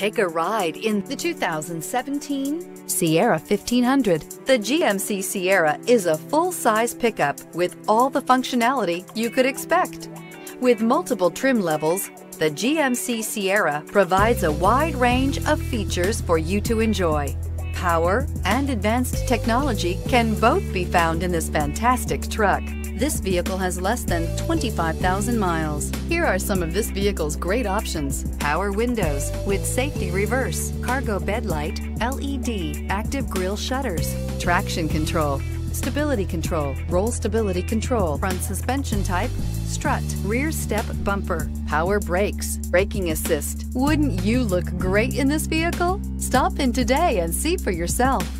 Take a ride in the 2017 Sierra 1500. The GMC Sierra is a full-size pickup with all the functionality you could expect. With multiple trim levels, the GMC Sierra provides a wide range of features for you to enjoy. Power and advanced technology can both be found in this fantastic truck. This vehicle has less than 25,000 miles. Here are some of this vehicle's great options. Power windows with safety reverse, cargo bed light, LED, active grille shutters, traction control, stability control, roll stability control, front suspension type, strut, rear step bumper, power brakes, braking assist. Wouldn't you look great in this vehicle? Stop in today and see for yourself.